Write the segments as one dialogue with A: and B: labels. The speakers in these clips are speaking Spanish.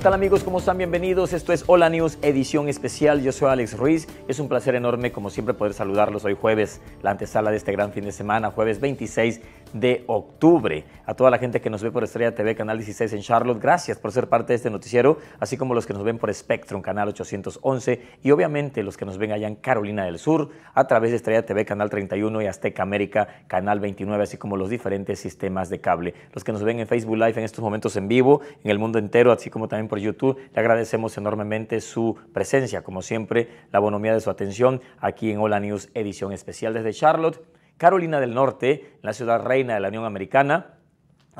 A: ¿Qué tal amigos? ¿Cómo están? Bienvenidos. Esto es Hola News, edición especial. Yo soy Alex Ruiz. Es un placer enorme, como siempre, poder saludarlos hoy jueves, la antesala de este gran fin de semana, jueves 26 de octubre. A toda la gente que nos ve por Estrella TV, Canal 16 en Charlotte, gracias por ser parte de este noticiero, así como los que nos ven por Spectrum, Canal 811, y obviamente los que nos ven allá en Carolina del Sur, a través de Estrella TV, Canal 31 y Azteca América, Canal 29, así como los diferentes sistemas de cable. Los que nos ven en Facebook Live en estos momentos en vivo, en el mundo entero, así como también por YouTube, le agradecemos enormemente su presencia, como siempre, la bonomía de su atención aquí en Hola News, edición especial desde Charlotte. Carolina del Norte, la ciudad reina de la Unión Americana.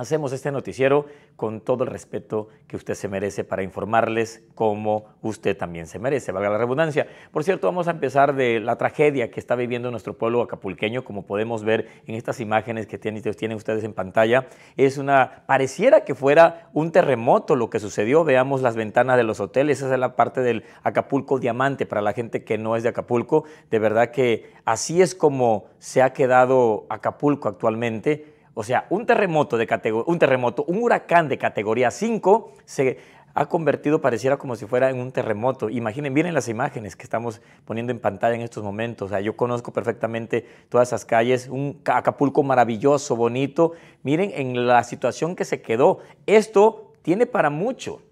A: Hacemos este noticiero con todo el respeto que usted se merece para informarles como usted también se merece, valga la redundancia. Por cierto, vamos a empezar de la tragedia que está viviendo nuestro pueblo acapulqueño, como podemos ver en estas imágenes que tienen, ustedes en pantalla. Es una, pareciera que fuera un terremoto lo que sucedió. Veamos las ventanas de los hoteles, esa es la parte del Acapulco Diamante para la gente que no es de Acapulco. De verdad que así es como se ha quedado Acapulco actualmente o sea, un terremoto, de un terremoto, un huracán de categoría 5 se ha convertido, pareciera como si fuera en un terremoto. Imaginen, miren las imágenes que estamos poniendo en pantalla en estos momentos. O sea, yo conozco perfectamente todas esas calles, un Acapulco maravilloso, bonito. Miren en la situación que se quedó. Esto tiene para mucho.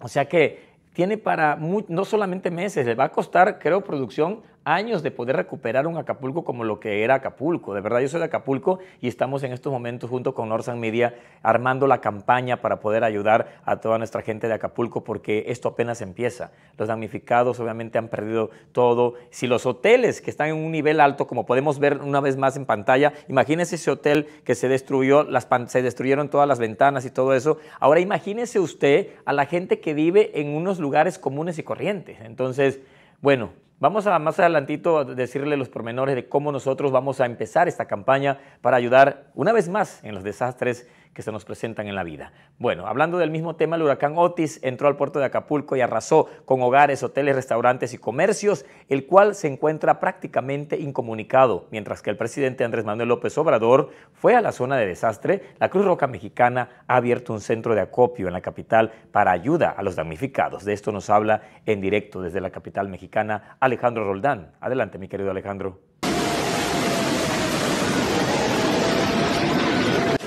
A: O sea que tiene para no solamente meses, le va a costar, creo, producción años de poder recuperar un Acapulco como lo que era Acapulco. De verdad, yo soy de Acapulco y estamos en estos momentos junto con Norsan Media armando la campaña para poder ayudar a toda nuestra gente de Acapulco porque esto apenas empieza. Los damnificados obviamente han perdido todo. Si los hoteles que están en un nivel alto, como podemos ver una vez más en pantalla, imagínense ese hotel que se destruyó, las, se destruyeron todas las ventanas y todo eso. Ahora imagínese usted a la gente que vive en unos lugares comunes y corrientes. Entonces, bueno, Vamos a más adelantito decirle los pormenores de cómo nosotros vamos a empezar esta campaña para ayudar una vez más en los desastres que se nos presentan en la vida. Bueno, hablando del mismo tema, el huracán Otis entró al puerto de Acapulco y arrasó con hogares, hoteles, restaurantes y comercios, el cual se encuentra prácticamente incomunicado, mientras que el presidente Andrés Manuel López Obrador fue a la zona de desastre. La Cruz Roja Mexicana ha abierto un centro de acopio en la capital para ayuda a los damnificados. De esto nos habla en directo desde la capital mexicana Alejandro Roldán. Adelante, mi querido Alejandro.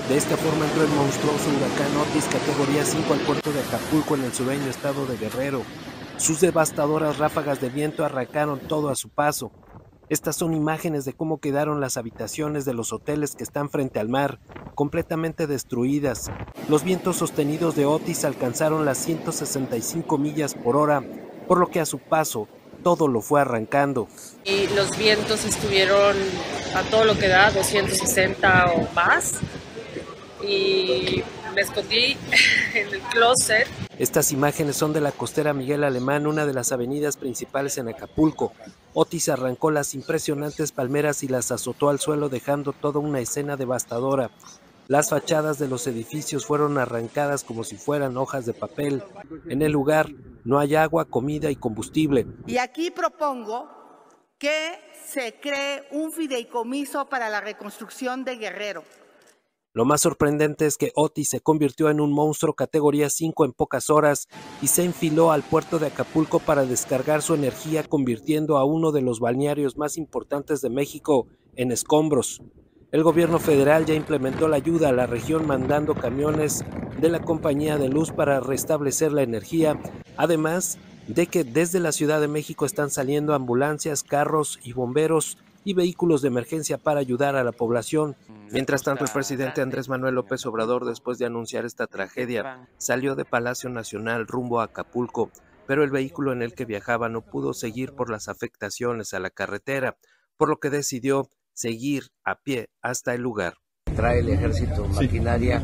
B: De esta forma entró el monstruoso huracán Otis categoría 5 al puerto de Acapulco en el sureño estado de Guerrero. Sus devastadoras ráfagas de viento arrancaron todo a su paso. Estas son imágenes de cómo quedaron las habitaciones de los hoteles que están frente al mar, completamente destruidas. Los vientos sostenidos de Otis alcanzaron las 165 millas por hora, por lo que a su paso todo lo fue arrancando.
C: Y los vientos estuvieron a todo lo que da, 260 o más y me escondí en el closet.
B: Estas imágenes son de la costera Miguel Alemán, una de las avenidas principales en Acapulco. Otis arrancó las impresionantes palmeras y las azotó al suelo dejando toda una escena devastadora. Las fachadas de los edificios fueron arrancadas como si fueran hojas de papel. En el lugar no hay agua, comida y combustible.
D: Y aquí propongo que se cree un fideicomiso para la reconstrucción de Guerrero
B: lo más sorprendente es que Otis se convirtió en un monstruo categoría 5 en pocas horas y se enfiló al puerto de Acapulco para descargar su energía convirtiendo a uno de los balnearios más importantes de México en escombros. El gobierno federal ya implementó la ayuda a la región mandando camiones de la compañía de luz para restablecer la energía, además de que desde la Ciudad de México están saliendo ambulancias, carros y bomberos y vehículos de emergencia para ayudar a la población. Mientras tanto, el presidente Andrés Manuel López Obrador, después de anunciar esta tragedia, salió de Palacio Nacional rumbo a Acapulco, pero el vehículo en el que viajaba no pudo seguir por las afectaciones a la carretera, por lo que decidió seguir a pie hasta el lugar.
E: Trae el ejército maquinaria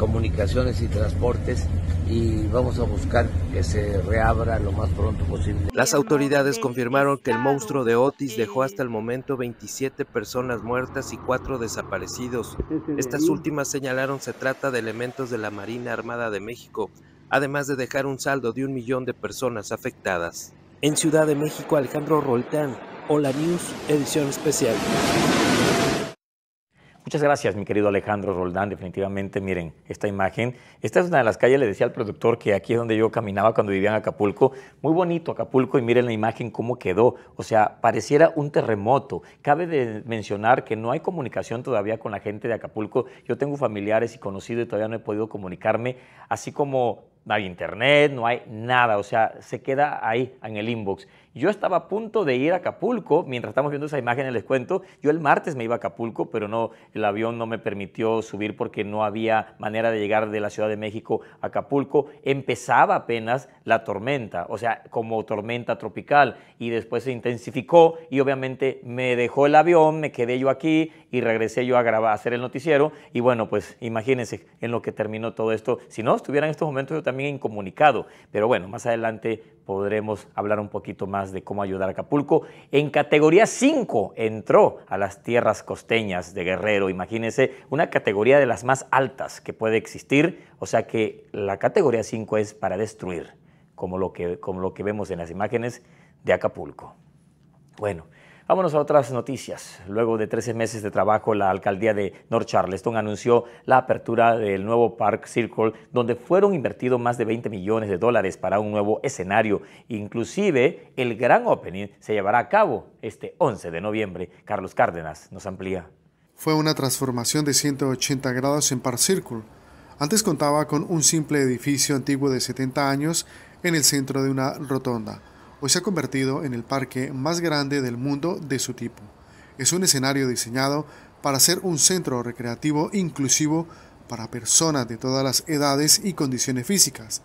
E: comunicaciones y transportes y vamos a buscar que se reabra lo más pronto posible.
B: Las autoridades confirmaron que el monstruo de Otis dejó hasta el momento 27 personas muertas y 4 desaparecidos. Estas últimas señalaron se trata de elementos de la Marina Armada de México, además de dejar un saldo de un millón de personas afectadas. En Ciudad de México, Alejandro Roltán, Hola News, edición especial.
A: Muchas gracias, mi querido Alejandro Roldán. Definitivamente, miren, esta imagen. Esta es una de las calles, le decía al productor que aquí es donde yo caminaba cuando vivía en Acapulco. Muy bonito Acapulco y miren la imagen cómo quedó. O sea, pareciera un terremoto. Cabe de mencionar que no hay comunicación todavía con la gente de Acapulco. Yo tengo familiares y conocidos y todavía no he podido comunicarme, así como no hay internet, no hay nada, o sea, se queda ahí en el inbox. Yo estaba a punto de ir a Acapulco, mientras estamos viendo esa imagen les cuento, yo el martes me iba a Acapulco, pero no, el avión no me permitió subir porque no había manera de llegar de la Ciudad de México a Acapulco. Empezaba apenas la tormenta, o sea, como tormenta tropical, y después se intensificó y obviamente me dejó el avión, me quedé yo aquí y regresé yo a grabar, a hacer el noticiero, y bueno, pues imagínense en lo que terminó todo esto. Si no, estuviera en estos momentos yo también incomunicado, pero bueno, más adelante podremos hablar un poquito de cómo ayudar a Acapulco. En categoría 5 entró a las tierras costeñas de Guerrero. Imagínense, una categoría de las más altas que puede existir. O sea que la categoría 5 es para destruir, como lo que, como lo que vemos en las imágenes de Acapulco. Bueno, Vámonos a otras noticias. Luego de 13 meses de trabajo, la alcaldía de North Charleston anunció la apertura del nuevo Park Circle, donde fueron invertidos más de 20 millones de dólares para un nuevo escenario. Inclusive, el gran opening se llevará a cabo este 11 de noviembre. Carlos Cárdenas nos amplía.
F: Fue una transformación de 180 grados en Park Circle. Antes contaba con un simple edificio antiguo de 70 años en el centro de una rotonda hoy se ha convertido en el parque más grande del mundo de su tipo. Es un escenario diseñado para ser un centro recreativo inclusivo para personas de todas las edades y condiciones físicas.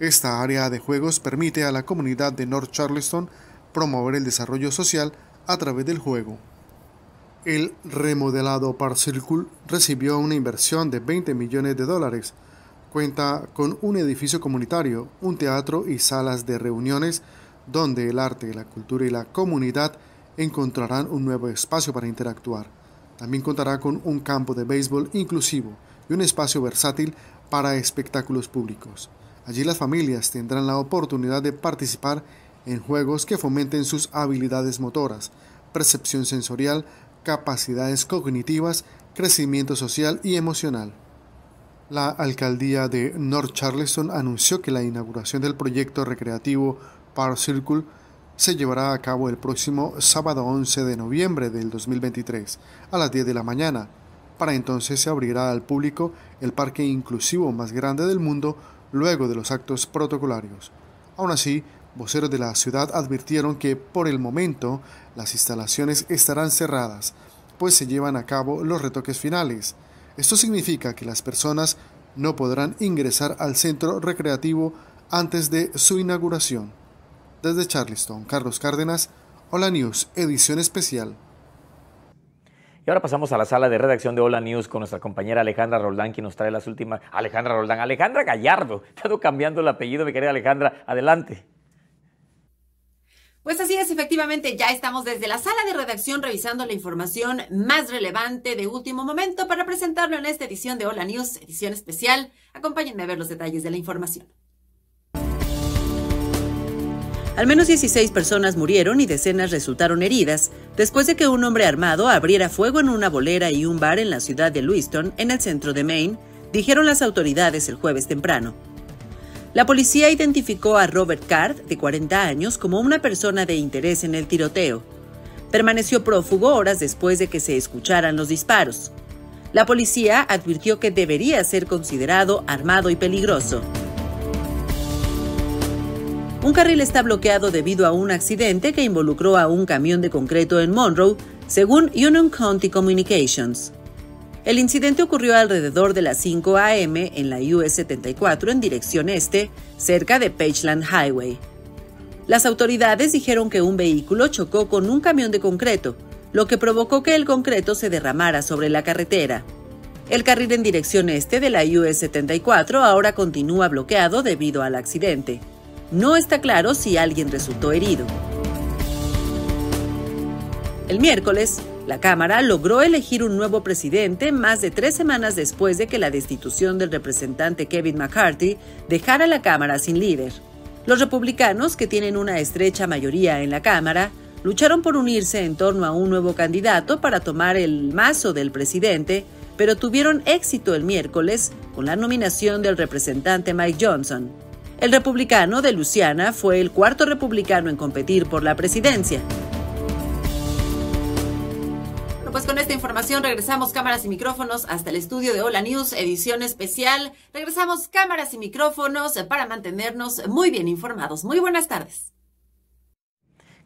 F: Esta área de juegos permite a la comunidad de North Charleston promover el desarrollo social a través del juego. El remodelado Park Circle recibió una inversión de 20 millones de dólares. Cuenta con un edificio comunitario, un teatro y salas de reuniones donde el arte, la cultura y la comunidad encontrarán un nuevo espacio para interactuar. También contará con un campo de béisbol inclusivo y un espacio versátil para espectáculos públicos. Allí las familias tendrán la oportunidad de participar en juegos que fomenten sus habilidades motoras, percepción sensorial, capacidades cognitivas, crecimiento social y emocional. La alcaldía de North Charleston anunció que la inauguración del proyecto recreativo Park Circle se llevará a cabo el próximo sábado 11 de noviembre del 2023 a las 10 de la mañana. Para entonces se abrirá al público el parque inclusivo más grande del mundo luego de los actos protocolarios. Aún así, voceros de la ciudad advirtieron que por el momento las instalaciones estarán cerradas, pues se llevan a cabo los retoques finales. Esto significa que las personas no podrán ingresar al centro recreativo antes de su inauguración. Desde Charleston, Carlos Cárdenas, Hola News, edición especial.
A: Y ahora pasamos a la sala de redacción de Hola News con nuestra compañera Alejandra Roldán, que nos trae las últimas. Alejandra Roldán, Alejandra Gallardo. He estado cambiando el apellido, mi querida Alejandra. Adelante.
G: Pues así es, efectivamente, ya estamos desde la sala de redacción revisando la información más relevante de último momento para presentarlo en esta edición de Hola News, edición especial. Acompáñenme a ver los detalles de la información. Al menos 16 personas murieron y decenas resultaron heridas después de que un hombre armado abriera fuego en una bolera y un bar en la ciudad de Lewiston, en el centro de Maine, dijeron las autoridades el jueves temprano. La policía identificó a Robert Card, de 40 años, como una persona de interés en el tiroteo. Permaneció prófugo horas después de que se escucharan los disparos. La policía advirtió que debería ser considerado armado y peligroso. Un carril está bloqueado debido a un accidente que involucró a un camión de concreto en Monroe, según Union County Communications. El incidente ocurrió alrededor de las 5 a.m. en la US 74 en dirección este, cerca de Pageland Highway. Las autoridades dijeron que un vehículo chocó con un camión de concreto, lo que provocó que el concreto se derramara sobre la carretera. El carril en dirección este de la US 74 ahora continúa bloqueado debido al accidente. No está claro si alguien resultó herido. El miércoles, la Cámara logró elegir un nuevo presidente más de tres semanas después de que la destitución del representante Kevin McCarthy dejara la Cámara sin líder. Los republicanos, que tienen una estrecha mayoría en la Cámara, lucharon por unirse en torno a un nuevo candidato para tomar el mazo del presidente, pero tuvieron éxito el miércoles con la nominación del representante Mike Johnson. El republicano de Luciana fue el cuarto republicano en competir por la presidencia. pues con esta información regresamos cámaras y micrófonos hasta el estudio de Hola News, edición especial. Regresamos cámaras y micrófonos para mantenernos muy bien informados. Muy buenas tardes.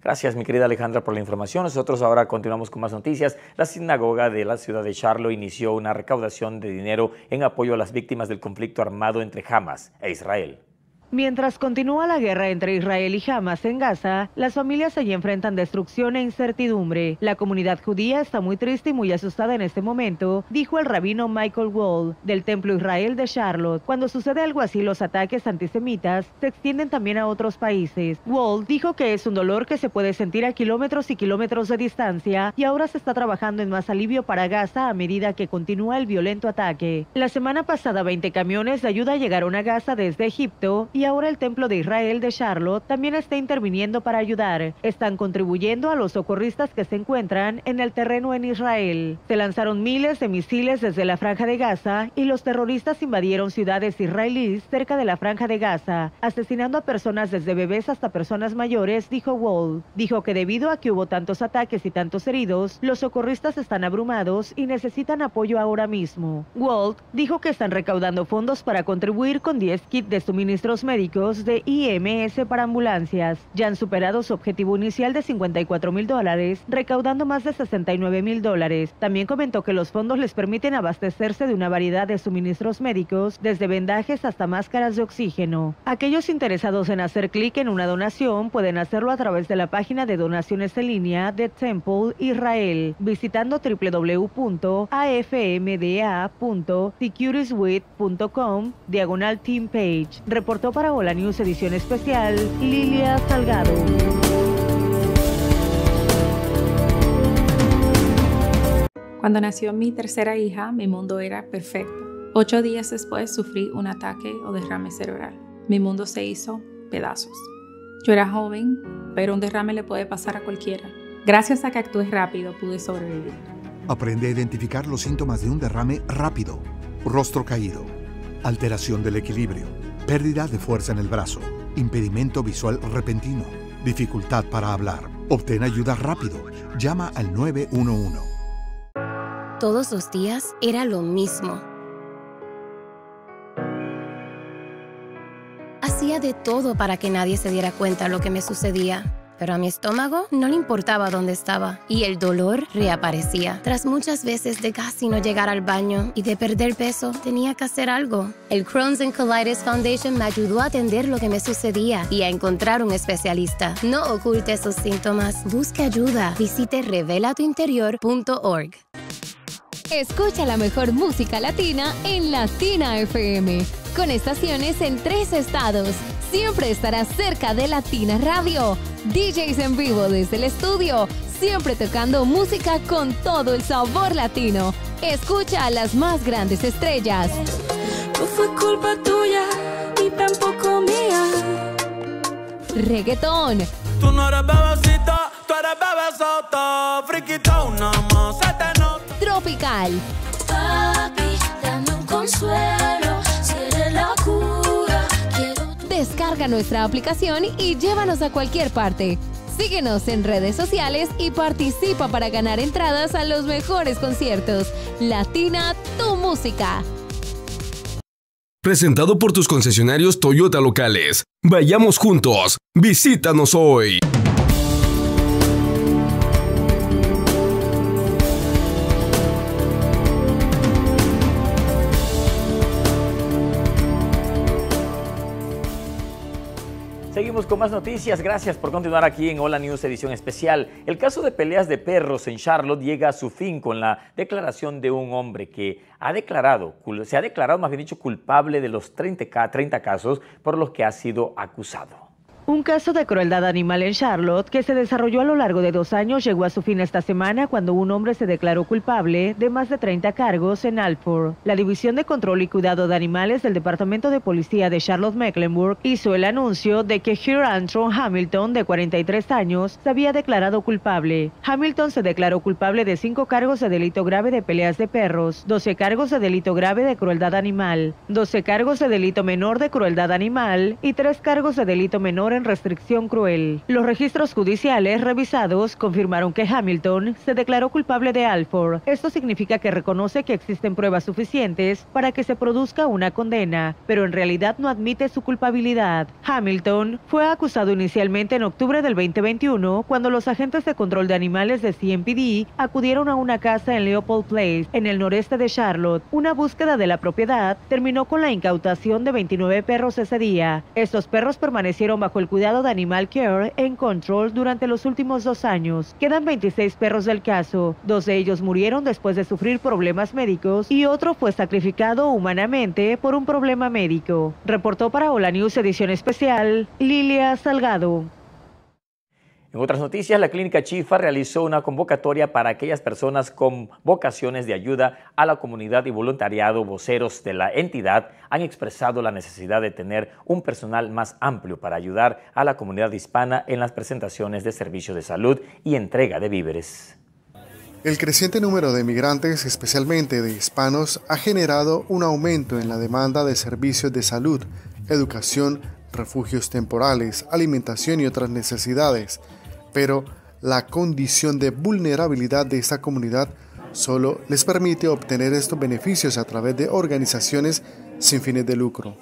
A: Gracias, mi querida Alejandra, por la información. Nosotros ahora continuamos con más noticias. La sinagoga de la ciudad de Charlotte inició una recaudación de dinero en apoyo a las víctimas del conflicto armado entre Hamas e Israel.
H: Mientras continúa la guerra entre Israel y Hamas en Gaza, las familias allí enfrentan destrucción e incertidumbre. La comunidad judía está muy triste y muy asustada en este momento, dijo el rabino Michael Wall del Templo Israel de Charlotte. Cuando sucede algo así, los ataques antisemitas se extienden también a otros países. Wall dijo que es un dolor que se puede sentir a kilómetros y kilómetros de distancia y ahora se está trabajando en más alivio para Gaza a medida que continúa el violento ataque. La semana pasada, 20 camiones de ayuda llegaron a Gaza desde Egipto y y ahora el Templo de Israel de Charlotte también está interviniendo para ayudar. Están contribuyendo a los socorristas que se encuentran en el terreno en Israel. Se lanzaron miles de misiles desde la franja de Gaza y los terroristas invadieron ciudades israelíes cerca de la franja de Gaza, asesinando a personas desde bebés hasta personas mayores, dijo Wall. Dijo que debido a que hubo tantos ataques y tantos heridos, los socorristas están abrumados y necesitan apoyo ahora mismo. Walt dijo que están recaudando fondos para contribuir con 10 kits de suministros médicos de IMS para ambulancias ya han superado su objetivo inicial de 54 mil dólares, recaudando más de 69 mil dólares. También comentó que los fondos les permiten abastecerse de una variedad de suministros médicos, desde vendajes hasta máscaras de oxígeno. Aquellos interesados en hacer clic en una donación pueden hacerlo a través de la página de donaciones en línea de Temple Israel, visitando www.afmda.securitieswith.com diagonal team page. Reportó para para Hola News edición especial, Lilia Salgado.
I: Cuando nació mi tercera hija, mi mundo era perfecto. Ocho días después sufrí un ataque o derrame cerebral. Mi mundo se hizo pedazos. Yo era joven, pero un derrame le puede pasar a cualquiera. Gracias a que actué rápido, pude sobrevivir.
J: Aprende a identificar los síntomas de un derrame rápido. Rostro caído, alteración del equilibrio pérdida de fuerza en el brazo, impedimento visual repentino, dificultad para hablar. Obtén ayuda rápido. Llama al 911.
K: Todos los días era lo mismo. Hacía de todo para que nadie se diera cuenta de lo que me sucedía pero a mi estómago no le importaba dónde estaba y el dolor reaparecía. Tras muchas veces de casi no llegar al baño y de perder peso, tenía que hacer algo. El Crohn's and Colitis Foundation me ayudó a atender lo que me sucedía y a encontrar un especialista. No oculte sus síntomas, busque ayuda. Visite revelatuinterior.org.
L: Escucha la mejor música latina en Latina FM, con estaciones en tres estados. Siempre estarás cerca de Latina Radio DJs en vivo desde el estudio, siempre tocando música con todo el sabor latino. Escucha a las más grandes estrellas.
M: No fue culpa tuya y tampoco mía.
L: Reggaetón.
M: Tú no eres bebecita, tú eres bebesota. Friquita, una más
L: Tropical.
M: Papi, dame un consuelo,
L: Descarga nuestra aplicación y llévanos a cualquier parte. Síguenos en redes sociales y participa para ganar entradas a los mejores conciertos. Latina, tu música.
N: Presentado por tus concesionarios Toyota locales. Vayamos juntos. Visítanos hoy.
A: Seguimos con más noticias. Gracias por continuar aquí en Hola News edición especial. El caso de peleas de perros en Charlotte llega a su fin con la declaración de un hombre que ha declarado, se ha declarado más bien dicho culpable de los 30, 30 casos por los que ha sido acusado.
H: Un caso de crueldad animal en Charlotte que se desarrolló a lo largo de dos años llegó a su fin esta semana cuando un hombre se declaró culpable de más de 30 cargos en Alford. La División de Control y Cuidado de Animales del Departamento de Policía de Charlotte-Mecklenburg hizo el anuncio de que Hugh Armstrong Hamilton, de 43 años, se había declarado culpable. Hamilton se declaró culpable de cinco cargos de delito grave de peleas de perros, 12 cargos de delito grave de crueldad animal, 12 cargos de delito menor de crueldad animal y tres cargos de delito menor en restricción cruel. Los registros judiciales revisados confirmaron que Hamilton se declaró culpable de Alford. Esto significa que reconoce que existen pruebas suficientes para que se produzca una condena, pero en realidad no admite su culpabilidad. Hamilton fue acusado inicialmente en octubre del 2021 cuando los agentes de control de animales de CMPD acudieron a una casa en Leopold Place, en el noreste de Charlotte. Una búsqueda de la propiedad terminó con la incautación de 29 perros ese día. Estos perros permanecieron bajo el cuidado de Animal Care en Control durante los últimos dos años. Quedan 26 perros del caso. Dos de ellos murieron después de sufrir problemas médicos y otro fue sacrificado humanamente por un problema médico. Reportó para Hola News edición especial Lilia Salgado.
A: En otras noticias, la Clínica Chifa realizó una convocatoria para aquellas personas con vocaciones de ayuda a la comunidad y voluntariado. Voceros de la entidad han expresado la necesidad de tener un personal más amplio para ayudar a la comunidad hispana en las presentaciones de servicios de salud y entrega de víveres.
F: El creciente número de migrantes, especialmente de hispanos, ha generado un aumento en la demanda de servicios de salud, educación, refugios temporales, alimentación y otras necesidades pero la condición de vulnerabilidad de esta comunidad solo les permite obtener estos beneficios a través de organizaciones sin fines de lucro.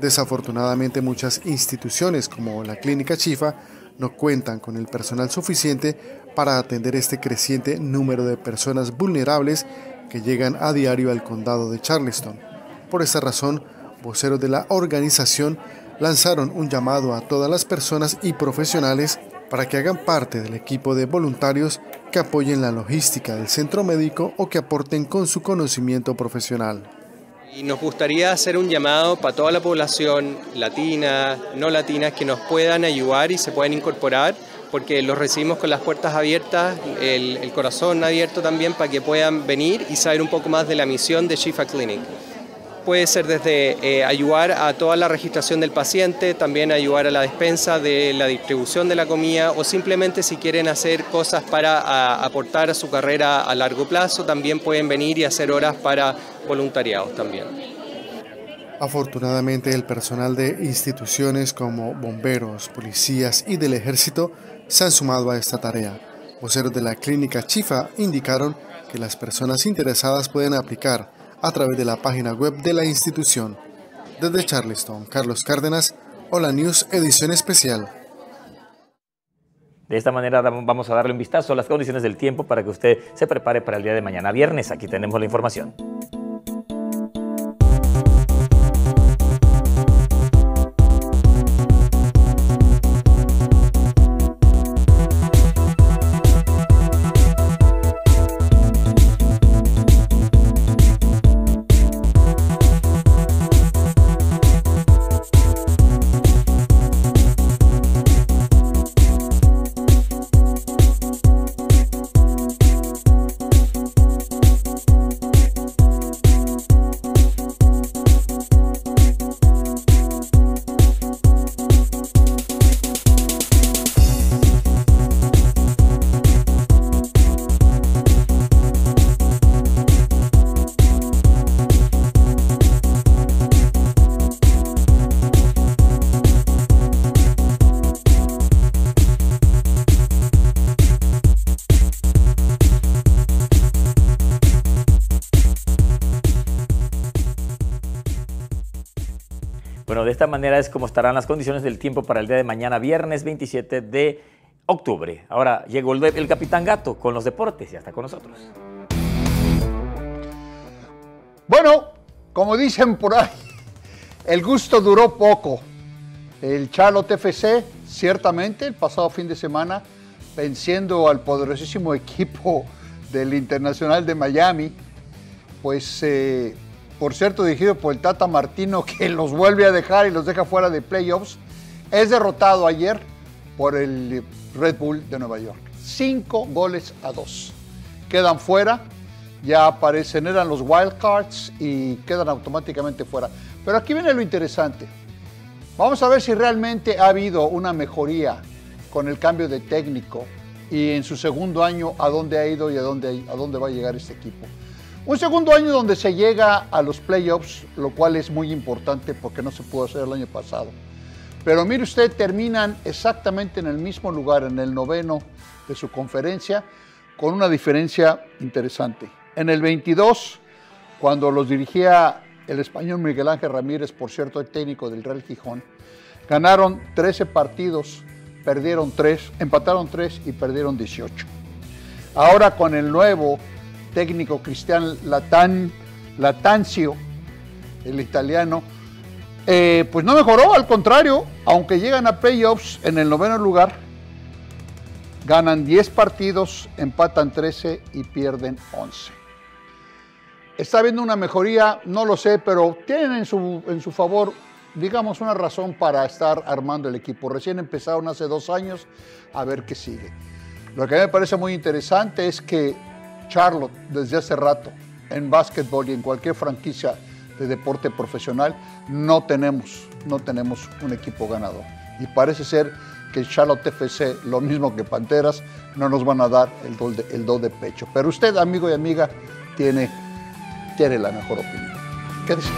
F: Desafortunadamente muchas instituciones como la Clínica Chifa no cuentan con el personal suficiente para atender este creciente número de personas vulnerables que llegan a diario al condado de Charleston. Por esta razón, voceros de la organización lanzaron un llamado a todas las personas y profesionales para que hagan parte del equipo de voluntarios que apoyen la logística del centro médico o que aporten con su conocimiento profesional.
O: Y nos gustaría hacer un llamado para toda la población latina, no latina, que nos puedan ayudar y se puedan incorporar, porque los recibimos con las puertas abiertas, el, corazón abierto también para que puedan venir y saber un poco más de la misión de Shifa Clinic puede ser desde eh, ayudar a toda la registración del paciente, también ayudar a la despensa de la distribución de la comida o simplemente si quieren hacer cosas para aportar a su carrera a largo plazo, también pueden venir y hacer horas para voluntariados también.
F: Afortunadamente el personal de instituciones como bomberos, policías y del ejército se han sumado a esta tarea. Voceros de la clínica Chifa indicaron que las personas interesadas pueden aplicar a través de la página web de la institución. Desde Charleston, Carlos Cárdenas, Hola News, edición especial.
A: De esta manera vamos a darle un vistazo a las condiciones del tiempo para que usted se prepare para el día de mañana viernes. Aquí tenemos la información. De esta manera es como estarán las condiciones del tiempo para el día de mañana, viernes 27 de octubre. Ahora llegó el, Capitán Gato con los deportes y está con nosotros.
P: Bueno, como dicen por ahí, el gusto duró poco. El Charlotte FC, ciertamente, el pasado fin de semana, venciendo al poderosísimo equipo del Internacional de Miami, pues eh, por cierto dirigido por el Tata Martino, que los vuelve a dejar y los deja fuera de playoffs, es derrotado ayer por el Red Bull de Nueva York. Cinco goles a dos. Quedan fuera, ya aparecen, eran los wildcards y quedan automáticamente fuera. Pero aquí viene lo interesante. Vamos a ver si realmente ha habido una mejoría con el cambio de técnico y en su segundo año a dónde ha ido y a dónde, a dónde va a llegar este equipo. Un segundo año donde se llega a los playoffs, lo cual es muy importante porque no se pudo hacer el año pasado. Pero mire usted, terminan exactamente en el mismo lugar, en el noveno de su conferencia, con una diferencia interesante. En el 22, cuando los dirigía el español Miguel Ángel Ramírez, por cierto, el técnico del Real Gijón, ganaron 13 partidos, perdieron 3, empataron 3 y perdieron 18. Ahora con el nuevo técnico Cristian Latan, Latancio, el italiano, eh, pues no mejoró, al contrario, aunque llegan a playoffs en el noveno lugar, ganan 10 partidos, empatan 13 y pierden 11. ¿Está habiendo una mejoría? No lo sé, pero tienen en su, en su favor, digamos, una razón para estar armando el equipo. Recién empezaron hace dos años, a ver qué sigue. Lo que me parece muy interesante es que Charlotte, desde hace rato, en básquetbol y en cualquier franquicia de deporte profesional, no tenemos, no tenemos un equipo ganador. Y parece ser que Charlotte FC, lo mismo que Panteras, no nos van a dar el do de, el do de pecho. Pero usted, amigo y amiga, tiene, tiene la mejor opinión. ¿Qué dice?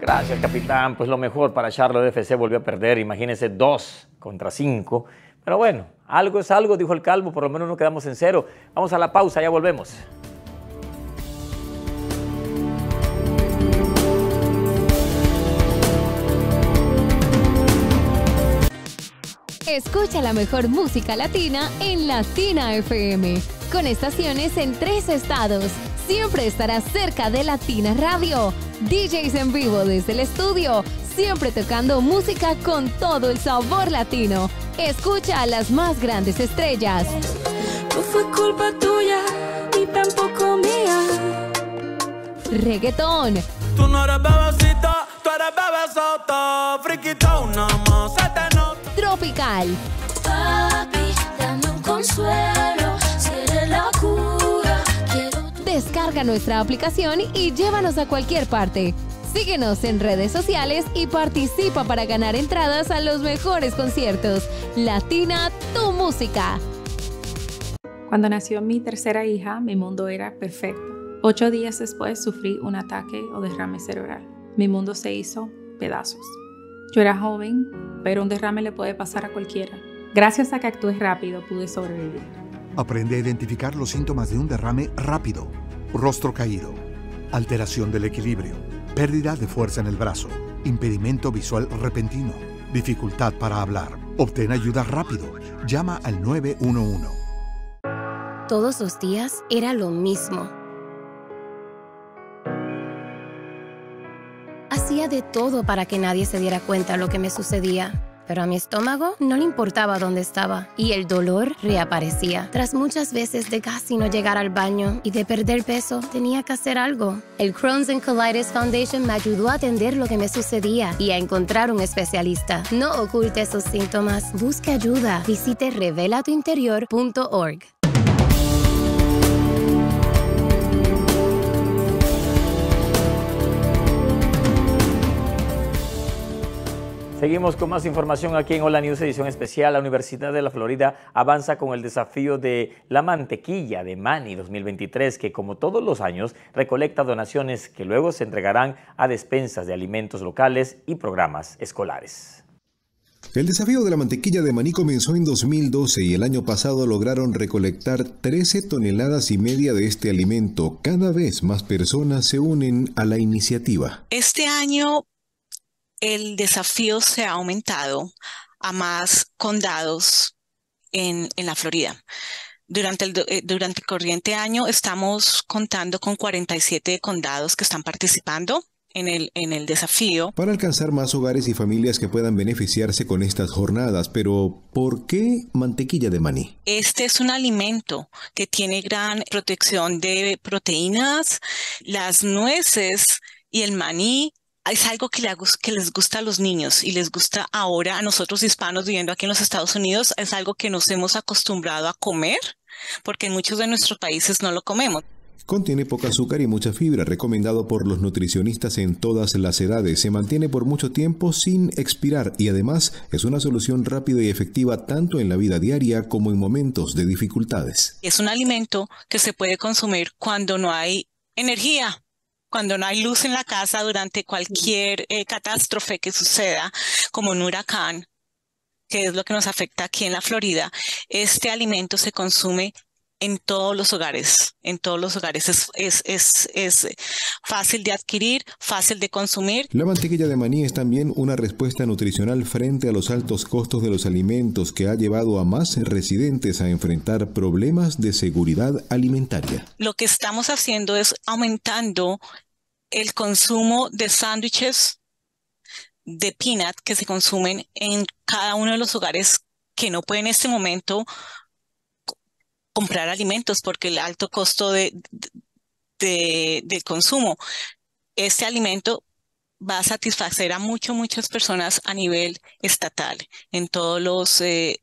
A: Gracias, capitán. Pues lo mejor para Charlotte FC volvió a perder. Imagínense, dos contra cinco. Pero bueno, algo es algo, dijo el calvo. Por lo menos no quedamos en cero. Vamos a la pausa, ya volvemos.
L: Escucha la mejor música latina en Latina FM. Con estaciones en tres estados. Siempre estarás cerca de Latina Radio. DJs en vivo desde el estudio. Siempre tocando música con todo el sabor latino. Escucha a las más grandes estrellas.
Q: No fue culpa tuya, ni tampoco mía.
L: Reggaetón.
M: Tú no eres bebecita, tú eres bebesota. Friquita, una más se te nota.
L: Tropical.
Q: Papi, dame un consuelo, si eres la cura. Quiero
L: Descarga nuestra aplicación y llévanos a cualquier parte. Síguenos en redes sociales y participa para ganar entradas a los mejores conciertos. Latina, tu música.
I: Cuando nació mi tercera hija, mi mundo era perfecto. Ocho días después sufrí un ataque o derrame cerebral. Mi mundo se hizo pedazos. Yo era joven, pero un derrame le puede pasar a cualquiera. Gracias a que actué rápido pude sobrevivir.
J: Aprende a identificar los síntomas de un derrame rápido. Rostro caído, alteración del equilibrio, pérdida de fuerza en el brazo, impedimento visual repentino, dificultad para hablar. Obtén ayuda rápido. Llama al 911.
K: Todos los días era lo mismo. Hacía de todo para que nadie se diera cuenta de lo que me sucedía. Pero a mi estómago no le importaba dónde estaba y el dolor reaparecía. Tras muchas veces de casi no llegar al baño y de perder peso, tenía que hacer algo. El Crohn's and Colitis Foundation me ayudó a atender lo que me sucedía y a encontrar un especialista. No oculte esos síntomas. Busque ayuda. Visite revelatuinterior.org.
A: Seguimos con más información aquí en Hola News edición especial. La Universidad de la Florida avanza con el desafío de la mantequilla de Mani 2023, que como todos los años recolecta donaciones que luego se entregarán a despensas de alimentos locales y programas escolares.
R: El desafío de la mantequilla de maní comenzó en 2012 y el año pasado lograron recolectar 13 toneladas y media de este alimento. Cada vez más personas se unen a la iniciativa.
S: Este año el desafío se ha aumentado a más condados en, en la Florida. Durante el, eh, durante el corriente año estamos contando con 47 condados que están participando en el, en el desafío.
R: Para alcanzar más hogares y familias que puedan beneficiarse con estas jornadas, pero ¿por qué mantequilla de maní?
S: Este es un alimento que tiene gran protección de proteínas. Las nueces y el maní es algo que, le, que les gusta a los niños y les gusta ahora a nosotros hispanos viviendo aquí en los Estados Unidos. Es algo que nos hemos acostumbrado a comer porque en muchos de nuestros países no lo comemos.
R: Contiene poca azúcar y mucha fibra, recomendado por los nutricionistas en todas las edades. Se mantiene por mucho tiempo sin expirar y además es una solución rápida y efectiva tanto en la vida diaria como en momentos de dificultades.
S: Es un alimento que se puede consumir cuando no hay energía, cuando no hay luz en la casa durante cualquier eh, catástrofe que suceda, como un huracán, que es lo que nos afecta aquí en la Florida. Este alimento se consume en todos los hogares, en todos los hogares. Es, es, es, es, fácil de adquirir, fácil de consumir.
R: La mantequilla de maní es también una respuesta nutricional frente a los altos costos de los alimentos que ha llevado a más residentes a enfrentar problemas de seguridad alimentaria.
S: Lo que estamos haciendo es aumentando el consumo de sándwiches de peanut que se consumen en cada uno de los hogares que no pueden en este momento comprar alimentos porque el alto costo de, de, del consumo. Este alimento va a satisfacer a muchas, muchas personas a nivel estatal en todos los eh,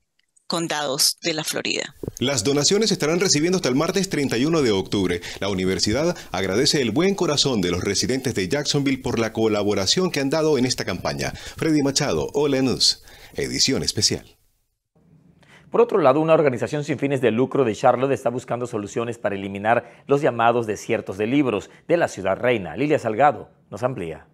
S: condados de la Florida.
R: Las donaciones estarán recibiendo hasta el martes 31 de octubre. La universidad agradece el buen corazón de los residentes de Jacksonville por la colaboración que han dado en esta campaña. Freddy Machado, Hola News, edición especial.
A: Por otro lado, una organización sin fines de lucro de Charlotte está buscando soluciones para eliminar los llamados desiertos de libros de la ciudad reina. Lilia Salgado nos amplía.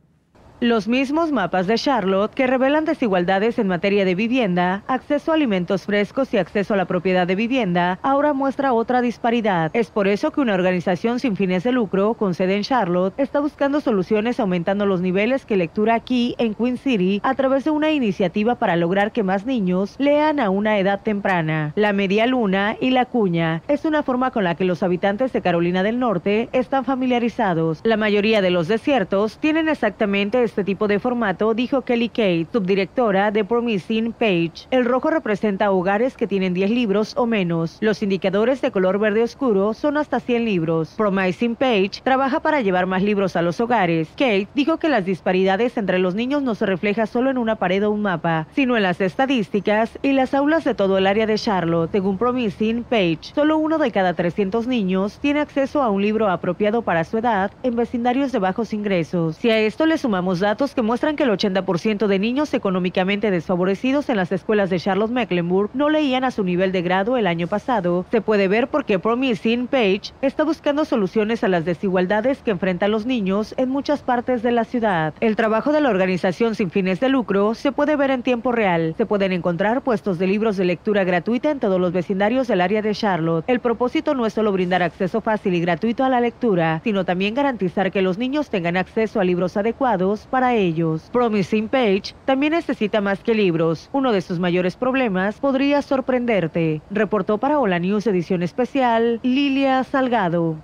H: Los mismos mapas de Charlotte que revelan desigualdades en materia de vivienda, acceso a alimentos frescos y acceso a la propiedad de vivienda, ahora muestra otra disparidad. Es por eso que una organización sin fines de lucro, con sede en Charlotte, está buscando soluciones aumentando los niveles que lectura aquí en Queen City a través de una iniciativa para lograr que más niños lean a una edad temprana. La media luna y la cuña es una forma con la que los habitantes de Carolina del Norte están familiarizados. La mayoría de los desiertos tienen exactamente este tipo de formato, dijo Kelly Kate, subdirectora de Promising Page. El rojo representa hogares que tienen 10 libros o menos. Los indicadores de color verde oscuro son hasta 100 libros. Promising Page trabaja para llevar más libros a los hogares. Kate dijo que las disparidades entre los niños no se refleja solo en una pared o un mapa, sino en las estadísticas y las aulas de todo el área de Charlotte. Según Promising Page, solo uno de cada 300 niños tiene acceso a un libro apropiado para su edad en vecindarios de bajos ingresos. Si a esto le sumamos datos que muestran que el 80% de niños económicamente desfavorecidos en las escuelas de Charlotte Mecklenburg no leían a su nivel de grado el año pasado. Se puede ver por qué Promising Page está buscando soluciones a las desigualdades que enfrentan los niños en muchas partes de la ciudad. El trabajo de la organización sin fines de lucro se puede ver en tiempo real. Se pueden encontrar puestos de libros de lectura gratuita en todos los vecindarios del área de Charlotte. El propósito no es solo brindar acceso fácil y gratuito a la lectura, sino también garantizar que los niños tengan acceso a libros adecuados para ellos. Promising Page también necesita más que libros. Uno de sus mayores problemas podría sorprenderte. Reportó para Hola News edición especial Lilia Salgado.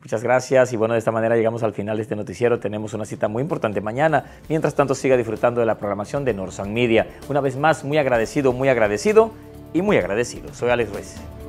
A: Muchas gracias y bueno, de esta manera llegamos al final de este noticiero. Tenemos una cita muy importante mañana. Mientras tanto, siga disfrutando de la programación de Norsan Media. Una vez más, muy agradecido, muy agradecido y muy agradecido. Soy Alex Ruiz.